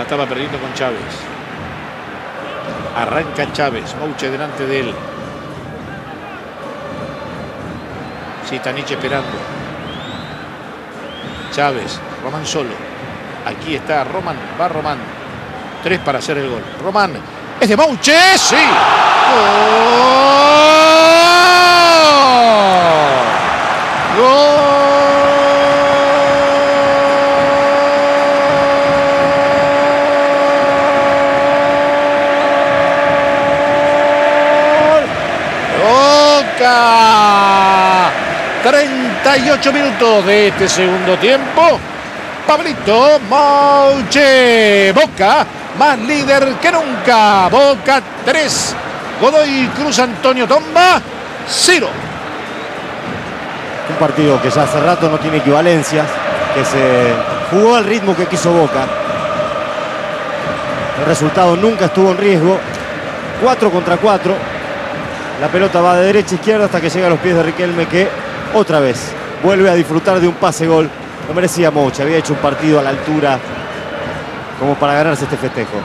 La estaba perdiendo con Chávez. Arranca Chávez. Mouche delante de él. Sitanich esperando. Chávez. Román solo. Aquí está Román. Va Román. Tres para hacer el gol. Román. Es de Mouche. Sí. ¡Gol! Boca. 38 minutos de este segundo tiempo. Pablito Mouche. Boca más líder que nunca. Boca 3. Godoy Cruz Antonio Tomba 0. Un partido que ya hace rato no tiene equivalencias, que se jugó al ritmo que quiso Boca. El resultado nunca estuvo en riesgo. 4 contra 4. La pelota va de derecha a izquierda hasta que llega a los pies de Riquelme que otra vez vuelve a disfrutar de un pase gol. No merecía mucho, había hecho un partido a la altura como para ganarse este festejo.